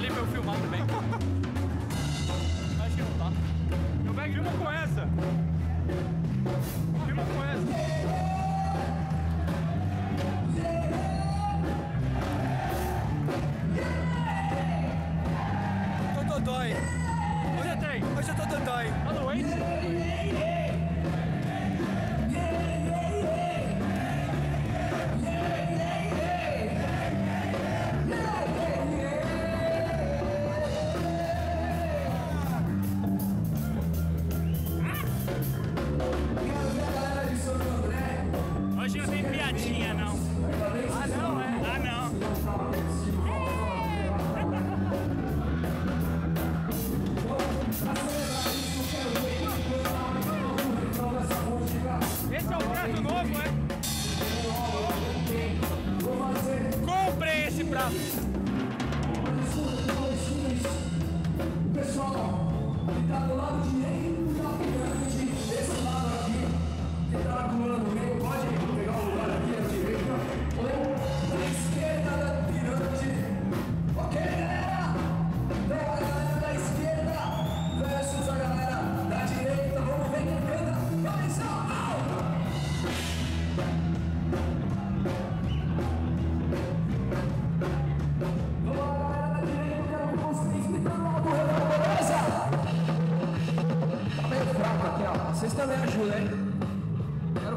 ali pra eu filmar também. Acho que não tá. Eu pego uma com essa. I'm ajuda, hein? Quero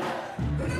Yeah.